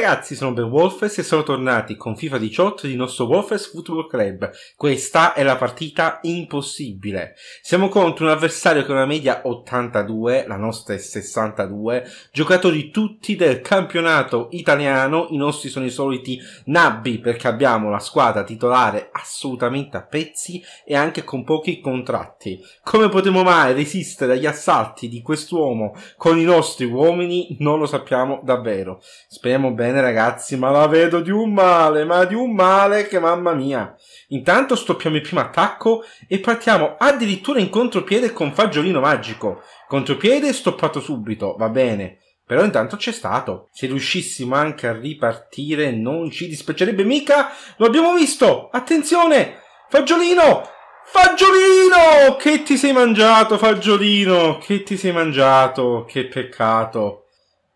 ragazzi, sono Ben Wolfes e sono tornati con FIFA 18 di nostro Wolfes Football Club. Questa è la partita impossibile. Siamo contro un avversario che ha una media 82, la nostra è 62, giocatori tutti del campionato italiano, i nostri sono i soliti nabbi perché abbiamo la squadra titolare assolutamente a pezzi e anche con pochi contratti. Come potremo mai resistere agli assalti di quest'uomo con i nostri uomini? Non lo sappiamo davvero. Speriamo bene ragazzi, ma la vedo di un male, ma di un male che mamma mia. Intanto stoppiamo il primo attacco e partiamo addirittura in contropiede con fagiolino magico. Contropiede stoppato subito, va bene. Però intanto c'è stato. Se riuscissimo anche a ripartire non ci dispiacerebbe mica. Lo abbiamo visto! Attenzione! Fagiolino! Fagiolino! Che ti sei mangiato, Fagiolino? Che ti sei mangiato? Che peccato.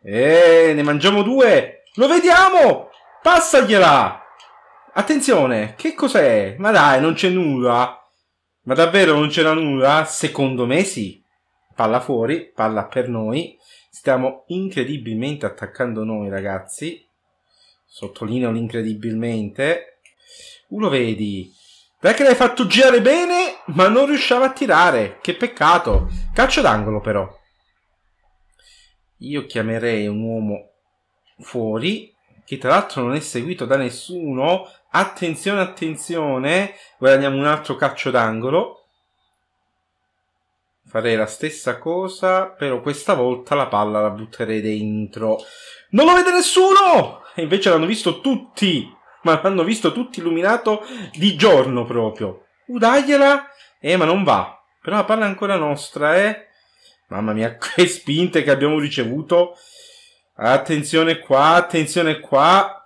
Eh, ne mangiamo due! Lo vediamo! Passagliela! Attenzione, che cos'è? Ma dai, non c'è nulla. Ma davvero non c'era nulla? Secondo me sì. Palla fuori, palla per noi. Stiamo incredibilmente attaccando noi, ragazzi. Sottolineo l'incredibilmente. Uh, lo vedi? Dai che l'hai fatto girare bene, ma non riusciva a tirare. Che peccato. Calcio d'angolo, però. Io chiamerei un uomo fuori, che tra l'altro non è seguito da nessuno. Attenzione, attenzione. Guadagniamo un altro calcio d'angolo. Farei la stessa cosa, però questa volta la palla la butterei dentro. Non lo vede nessuno! E invece l'hanno visto tutti! Ma l'hanno visto tutti illuminato di giorno proprio. Uh, dagliela! Eh, ma non va. Però la palla è ancora nostra, eh? Mamma mia, che spinte che abbiamo ricevuto. Attenzione qua, attenzione qua.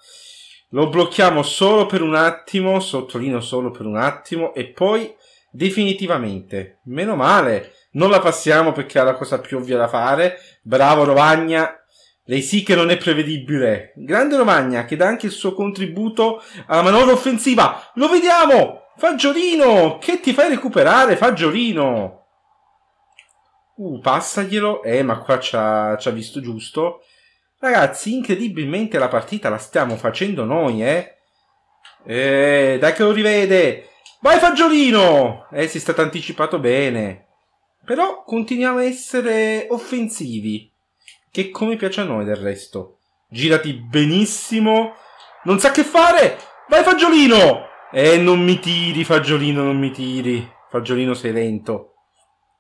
Lo blocchiamo solo per un attimo, sottolineo solo per un attimo, e poi definitivamente. Meno male, non la passiamo perché è la cosa più ovvia da fare. Bravo Rovagna. Lei sì che non è prevedibile. Grande Rovagna che dà anche il suo contributo alla manovra offensiva. Lo vediamo! Fagiolino! Che ti fai recuperare, Fagiolino? Uh, passaglielo. Eh, ma qua ci ha visto giusto. Ragazzi, incredibilmente la partita la stiamo facendo noi, eh. Eh, dai che lo rivede. Vai Fagiolino! Eh, si è stato anticipato bene. Però continuiamo a essere offensivi. Che come piace a noi del resto. Girati benissimo. Non sa che fare. Vai Fagiolino! Eh, non mi tiri, Fagiolino, non mi tiri. Fagiolino sei lento.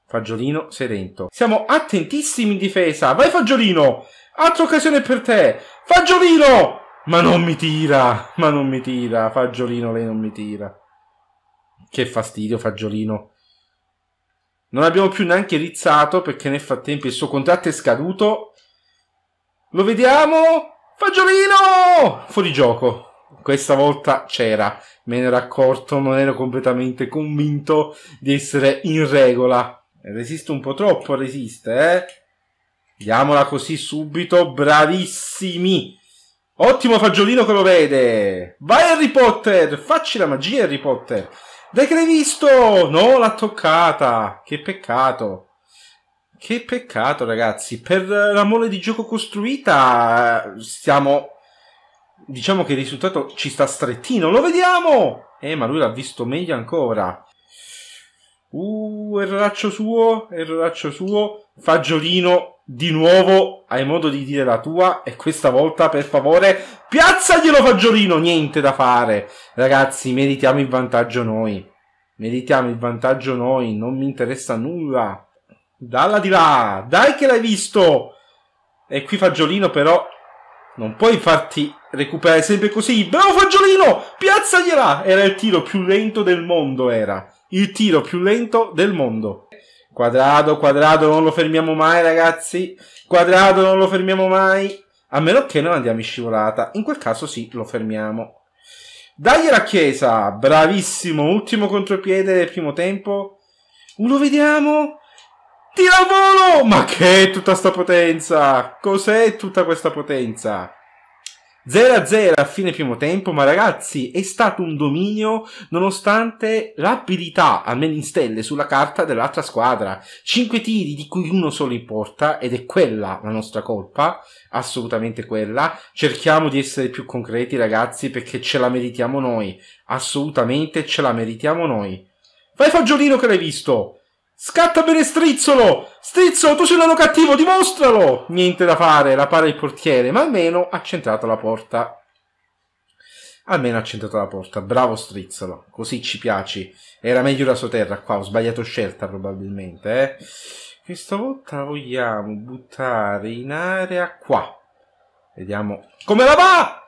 Fagiolino Serento. Siamo attentissimi in difesa. Vai Fagiolino! Altra occasione per te! Fagiolino! Ma non mi tira! Ma non mi tira! Fagiolino, lei non mi tira. Che fastidio, Fagiolino. Non abbiamo più neanche rizzato perché nel frattempo il suo contratto è scaduto. Lo vediamo! Fagiolino! Fuori gioco. Questa volta c'era. Me ne ero accorto, non ero completamente convinto di essere in regola. Resiste un po' troppo, resiste, eh? Diamola così subito, bravissimi! Ottimo fagiolino che lo vede! Vai Harry Potter! Facci la magia Harry Potter! Dai che l'hai visto! No, l'ha toccata! Che peccato! Che peccato ragazzi! Per la mole di gioco costruita stiamo... Diciamo che il risultato ci sta strettino, lo vediamo! Eh, ma lui l'ha visto meglio ancora. Uh, erroraccio suo, erroraccio suo. Fagiolino, di nuovo, hai modo di dire la tua. E questa volta, per favore, piazzaglielo Fagiolino. Niente da fare. Ragazzi, meritiamo il vantaggio noi. Meritiamo il vantaggio noi. Non mi interessa nulla. Dalla di là. Dai che l'hai visto. E qui Fagiolino, però, non puoi farti recuperare sempre così. Bravo Fagiolino! Piazzagliela! Era il tiro più lento del mondo, era il tiro più lento del mondo. Quadrado, quadrado, non lo fermiamo mai, ragazzi. Quadrado, non lo fermiamo mai. A meno che non andiamo in scivolata. In quel caso sì, lo fermiamo. Dai la chiesa, bravissimo, ultimo contropiede del primo tempo. Lo vediamo. Tira volo! Ma che è tutta sta potenza? Cos'è tutta questa potenza? 0-0 a fine primo tempo, ma ragazzi è stato un dominio nonostante l'abilità, almeno in stelle, sulla carta dell'altra squadra. 5 tiri di cui uno solo importa ed è quella la nostra colpa, assolutamente quella. Cerchiamo di essere più concreti ragazzi perché ce la meritiamo noi, assolutamente ce la meritiamo noi. Vai fagiolino che l'hai visto! Scatta bene Strizzolo! Strizzolo, tu sei un anno cattivo, dimostralo! Niente da fare, la para il portiere, ma almeno ha centrato la porta. Almeno ha centrato la porta. Bravo Strizzolo, così ci piaci. Era meglio la sua terra qua, ho sbagliato scelta probabilmente, eh. Questa volta vogliamo buttare in area qua. Vediamo come la va!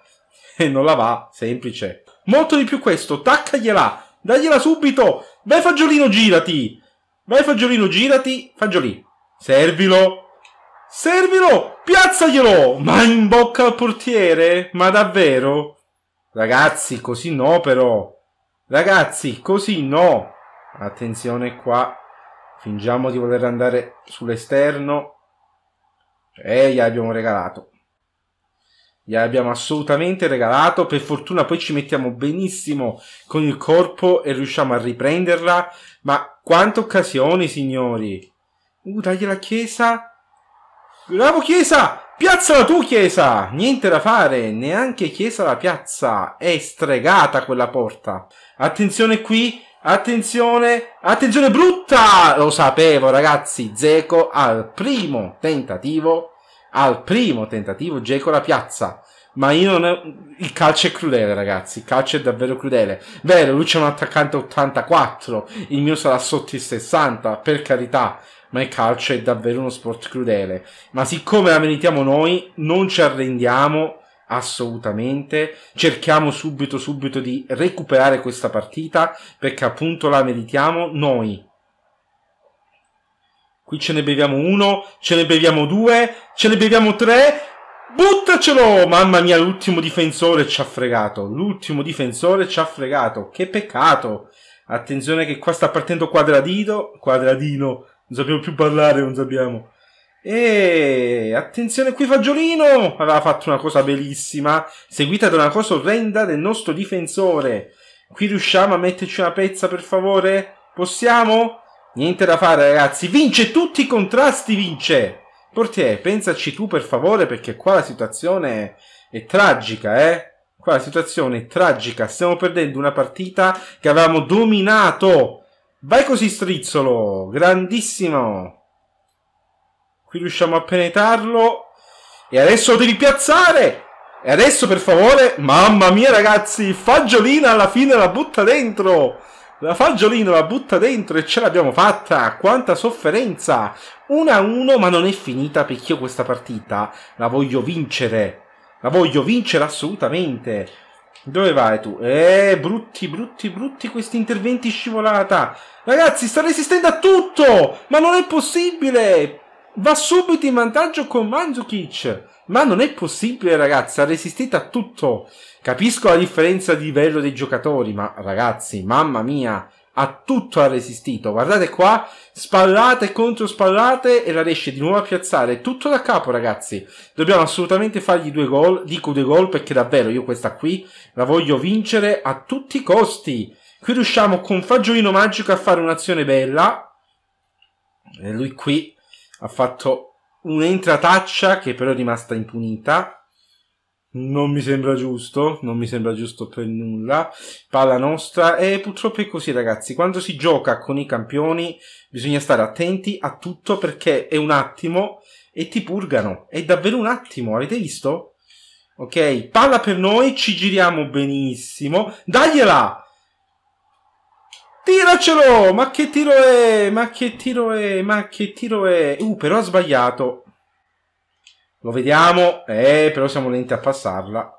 E non la va, semplice. Molto di più questo, taccagliela! Dagliela subito! Vai fagiolino, girati! Vai Fagiolino, girati. Fagiolì. Servilo. Servilo. Piazzaglielo. Ma in bocca al portiere? Ma davvero? Ragazzi, così no però. Ragazzi, così no. Attenzione qua. Fingiamo di voler andare sull'esterno. E gli abbiamo regalato. Gli abbiamo assolutamente regalato. Per fortuna poi ci mettiamo benissimo con il corpo e riusciamo a riprenderla. Ma quante occasioni, signori! Uh, dagli la Chiesa! Bravo Chiesa! Piazzala tu, Chiesa! Niente da fare, neanche Chiesa la piazza. È stregata quella porta. Attenzione qui, attenzione, attenzione brutta! Lo sapevo, ragazzi. Zeco al primo tentativo, al primo tentativo, Zeco la piazza. Ma io non... Il calcio è crudele, ragazzi. Il calcio è davvero crudele. Vero, lui c'è un attaccante 84. Il mio sarà sotto i 60, per carità. Ma il calcio è davvero uno sport crudele. Ma siccome la meritiamo noi, non ci arrendiamo assolutamente. Cerchiamo subito, subito di recuperare questa partita. Perché appunto la meritiamo noi. Qui ce ne beviamo uno, ce ne beviamo due, ce ne beviamo tre Buttacelo! Mamma mia, l'ultimo difensore ci ha fregato. L'ultimo difensore ci ha fregato. Che peccato. Attenzione che qua sta partendo quadradino. Quadradino. Non sappiamo più parlare, non sappiamo. E attenzione qui Fagiolino! Aveva fatto una cosa bellissima, seguita da una cosa orrenda del nostro difensore. Qui riusciamo a metterci una pezza per favore? Possiamo? Niente da fare ragazzi, vince tutti i contrasti, vince! Portiere, pensaci tu per favore perché qua la situazione è tragica, eh? Qua la situazione è tragica, stiamo perdendo una partita che avevamo dominato. Vai così strizzolo, grandissimo. Qui riusciamo a penetrarlo. E adesso devi piazzare. E adesso per favore, mamma mia ragazzi, Fagiolina alla fine la butta dentro. La Fagiolino la butta dentro e ce l'abbiamo fatta. Quanta sofferenza. 1 a 1, ma non è finita perché io questa partita la voglio vincere. La voglio vincere assolutamente. Dove vai tu? Eh, brutti, brutti, brutti questi interventi scivolata. Ragazzi, sta resistendo a tutto. Ma non è possibile. Va subito in vantaggio con Mandzukic. Ma non è possibile, ragazzi. Ha resistito a tutto. Capisco la differenza di livello dei giocatori, ma ragazzi, mamma mia, a tutto ha resistito. Guardate qua, spallate contro spallate e la riesce di nuovo a piazzare. Tutto da capo, ragazzi. Dobbiamo assolutamente fargli due gol. Dico due gol perché davvero io questa qui la voglio vincere a tutti i costi. Qui riusciamo con Fagiolino Magico a fare un'azione bella. E lui qui ha fatto un'entrataccia che però è rimasta impunita. Non mi sembra giusto, non mi sembra giusto per nulla. Palla nostra e purtroppo è così ragazzi, quando si gioca con i campioni bisogna stare attenti a tutto perché è un attimo e ti purgano. È davvero un attimo, avete visto? Ok, palla per noi, ci giriamo benissimo. Dagliela! Tiracelo! Ma che tiro è? Ma che tiro è? Ma che tiro è? Uh, però ha sbagliato. Lo vediamo, eh, però siamo lenti a passarla.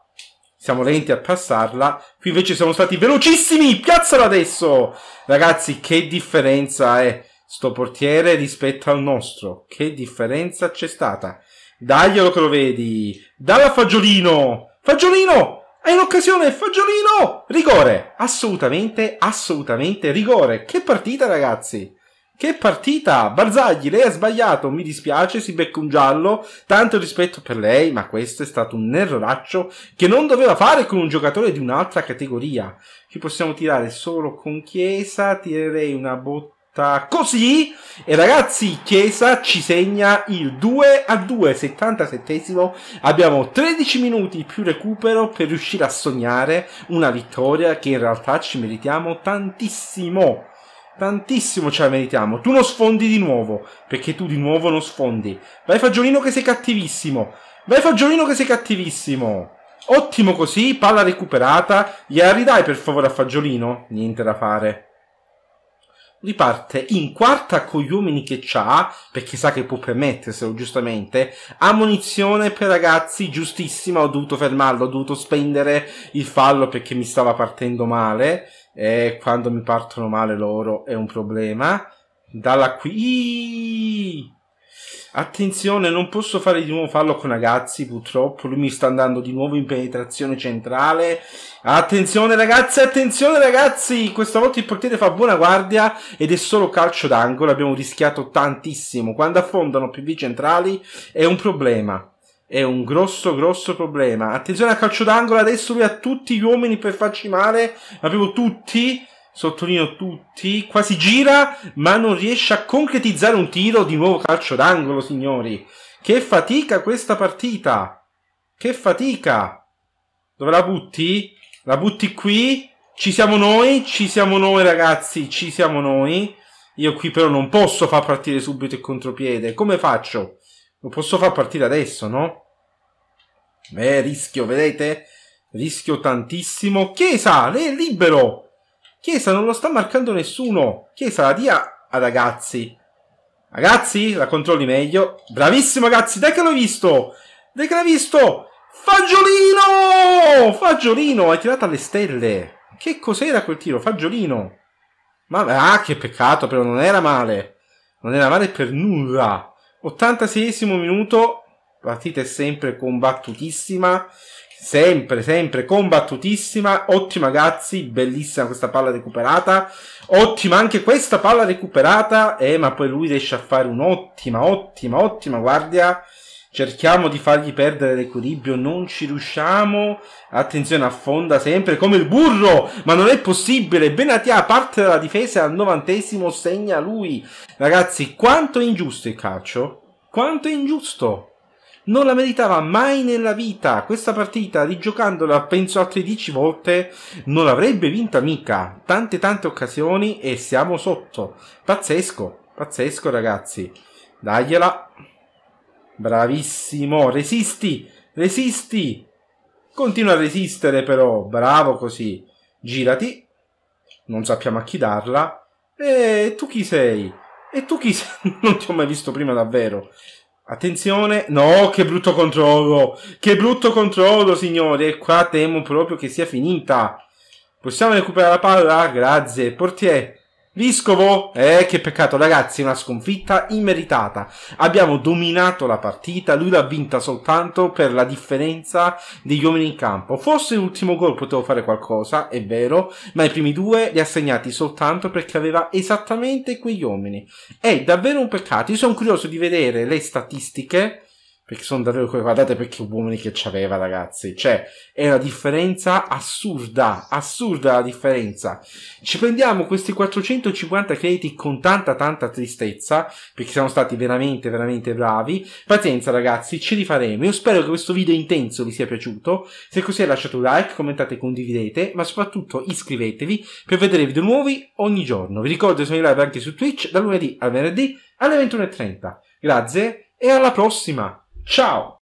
Siamo lenti a passarla. Qui invece siamo stati velocissimi. Piazzalo adesso. Ragazzi, che differenza è sto portiere rispetto al nostro. Che differenza c'è stata. Daglielo che lo vedi. Dalla Fagiolino. Fagiolino! Hai un'occasione, Fagiolino! Rigore. Assolutamente, assolutamente rigore. Che partita, ragazzi. Che partita! Barzagli, lei ha sbagliato, mi dispiace, si becca un giallo, tanto rispetto per lei, ma questo è stato un erroraccio che non doveva fare con un giocatore di un'altra categoria. Ci possiamo tirare solo con Chiesa, tirerei una botta così, e ragazzi, Chiesa ci segna il 2 a 2, 77 abbiamo 13 minuti più recupero per riuscire a sognare una vittoria che in realtà ci meritiamo tantissimo. Tantissimo ce la meritiamo. Tu non sfondi di nuovo, perché tu di nuovo non sfondi. Vai Fagiolino che sei cattivissimo. Vai Fagiolino che sei cattivissimo. Ottimo così, palla recuperata. Gliela ridai per favore a Fagiolino? Niente da fare. Riparte in quarta con gli uomini che c'ha, perché sa che può permetterselo giustamente. Ammonizione per ragazzi, giustissima, ho dovuto fermarlo, ho dovuto spendere il fallo perché mi stava partendo male e quando mi partono male loro è un problema. Dalla qui. Attenzione, non posso fare di nuovo fallo con ragazzi, purtroppo. Lui mi sta andando di nuovo in penetrazione centrale. Attenzione ragazzi, attenzione ragazzi! Questa volta il portiere fa buona guardia ed è solo calcio d'angolo. Abbiamo rischiato tantissimo. Quando affondano PV centrali è un problema è un grosso grosso problema. Attenzione al calcio d'angolo, adesso lui ha tutti gli uomini per farci male, proprio tutti, sottolineo tutti, quasi gira, ma non riesce a concretizzare un tiro di nuovo calcio d'angolo, signori. Che fatica questa partita. Che fatica. Dove la butti? La butti qui? Ci siamo noi, ci siamo noi ragazzi, ci siamo noi. Io qui però non posso far partire subito il contropiede. Come faccio? Lo posso far partire adesso, no? Beh, rischio, vedete? Rischio tantissimo. Chiesa, lei è libero! Chiesa, non lo sta marcando nessuno. Chiesa, la dia a ragazzi. Ragazzi, la controlli meglio. Bravissimo, ragazzi, dai che l'ho visto! Dai che l'hai visto! Fagiolino! Fagiolino, hai tirato alle stelle. Che cos'era quel tiro? Fagiolino. Ma, ah, che peccato, però non era male. Non era male per nulla. 86 minuto, partita è sempre combattutissima, sempre, sempre combattutissima, ottima ragazzi, bellissima questa palla recuperata, ottima anche questa palla recuperata, eh, ma poi lui riesce a fare un'ottima, ottima, ottima guardia, cerchiamo di fargli perdere l'equilibrio, non ci riusciamo, attenzione affonda sempre come il burro, ma non è possibile, Benatia parte dalla difesa al novantesimo segna lui, ragazzi quanto è ingiusto il calcio, quanto è ingiusto, non la meritava mai nella vita, questa partita rigiocandola penso altre 10 volte non l'avrebbe vinta mica, tante tante occasioni e siamo sotto, pazzesco, pazzesco ragazzi, dagliela, Bravissimo, resisti, resisti. Continua a resistere però, bravo così. Girati. Non sappiamo a chi darla. E tu chi sei? E tu chi sei? non ti ho mai visto prima davvero. Attenzione, no, che brutto controllo, che brutto controllo, signori, e qua temo proprio che sia finita. Possiamo recuperare la palla? Grazie, portiere. Vescovo, eh, che peccato, ragazzi, una sconfitta immeritata. Abbiamo dominato la partita, lui l'ha vinta soltanto per la differenza degli uomini in campo. Forse l'ultimo gol potevo fare qualcosa, è vero, ma i primi due li ha segnati soltanto perché aveva esattamente quegli uomini. È davvero un peccato. Io sono curioso di vedere le statistiche perché sono davvero quelle, guardate perché uomini che c'aveva ragazzi, cioè è una differenza assurda, assurda la differenza. Ci prendiamo questi 450 crediti con tanta tanta tristezza, perché siamo stati veramente veramente bravi. Pazienza ragazzi, ci rifaremo. Io spero che questo video intenso vi sia piaciuto, se così è lasciate un like, commentate e condividete, ma soprattutto iscrivetevi per vedere video nuovi ogni giorno. Vi ricordo che sono in live anche su Twitch dal lunedì al venerdì alle 21.30. Grazie e alla prossima! Tchau!